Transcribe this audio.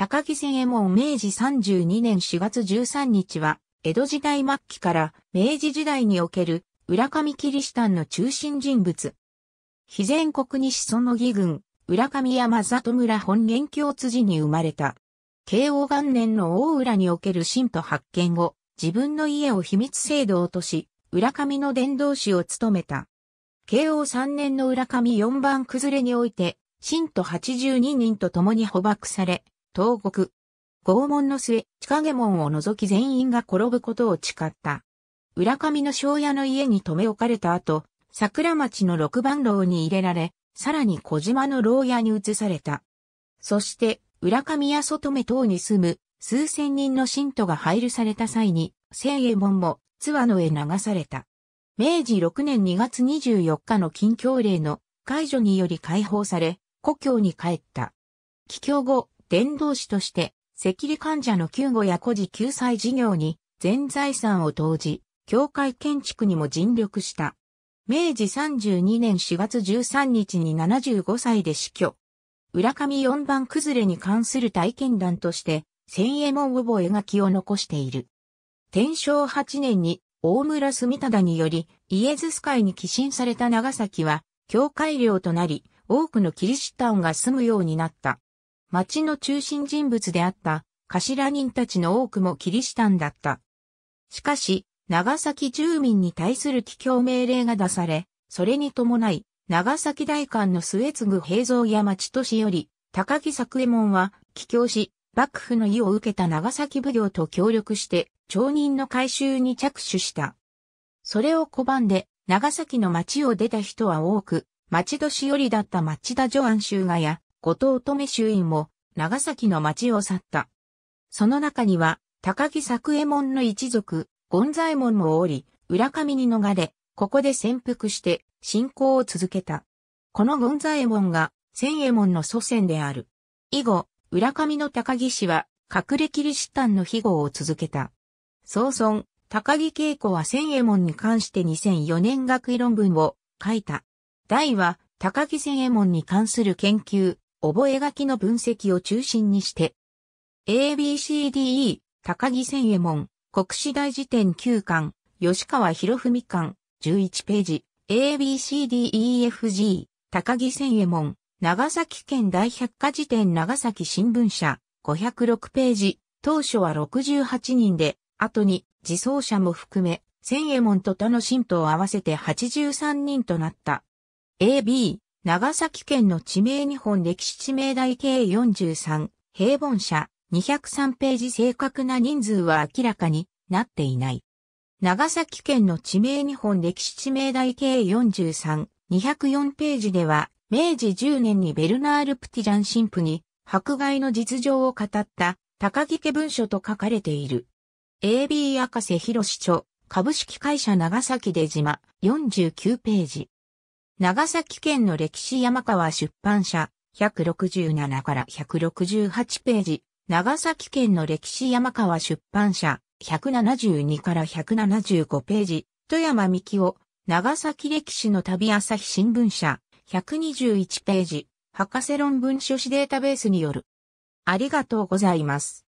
高木千右衛門明治32年4月13日は、江戸時代末期から明治時代における浦上キリシタンの中心人物。非全国に子孫の義軍、浦上山里村本元京辻に生まれた。慶応元年の大浦における神と発見後、自分の家を秘密制度とし、浦上の伝道師を務めた。慶応3年の浦上4番崩れにおいて、神と82人と共に捕獲され、東国。拷問の末、地影門を除き全員が転ぶことを誓った。浦上の庄屋の家に留め置かれた後、桜町の六番楼に入れられ、さらに小島の牢屋に移された。そして、浦上や外目等に住む数千人の信徒が配流された際に、聖右衛門も津和野へ流された。明治6年2月24日の禁教令の解除により解放され、故郷に帰った。帰郷後、伝道師として、赤利患者の救護や孤児救済事業に全財産を投じ、教会建築にも尽力した。明治32年4月13日に75歳で死去。浦上四番崩れに関する体験談として、千右衛門覚書を残している。天正8年に大村住忠により、イエズス会に寄進された長崎は、教会領となり、多くのキリシタンが住むようになった。町の中心人物であった頭人たちの多くもキリシタンだった。しかし、長崎住民に対する帰郷命令が出され、それに伴い、長崎大官の末継ぐ平蔵や町都市より、高木作右衛門は、帰郷し、幕府の意を受けた長崎奉行と協力して、町人の改修に着手した。それを拒んで、長崎の町を出た人は多く、町都市よりだった町田助安州がや、後藤乙女衆院も、長崎の町を去った。その中には、高木作右衛門の一族、権左衛門もおり、浦上に逃れ、ここで潜伏して信仰を続けた。この権左衛門が千右衛門の祖先である。以後、浦上の高木氏は隠れキリシタンの庇護を続けた。早孫、高木恵子は千右衛門に関して2004年学位論文を書いた。題は高木千右衛門に関する研究、覚書の分析を中心にして、ABCDE、高木千右衛門、国史大辞典9巻、吉川博文巻、11ページ、ABCDEFG、高木千右衛門、長崎県大百科辞典長崎新聞社、506ページ、当初は68人で、後に自走者も含め、千右衛門と他の信徒を合わせて83人となった。AB、長崎県の地名日本歴史地名大計43、平凡社、203ページ正確な人数は明らかになっていない。長崎県の地名日本歴史地名大計43、204ページでは、明治10年にベルナール・プティジャン神父に迫害の実情を語った高木家文書と書かれている。AB 赤瀬博士著、株式会社長崎出島49ページ。長崎県の歴史山川出版社167から168ページ。長崎県の歴史山川出版社、172から175ページ、富山幹夫、長崎歴史の旅朝日新聞社、121ページ、博士論文書士データベースによる。ありがとうございます。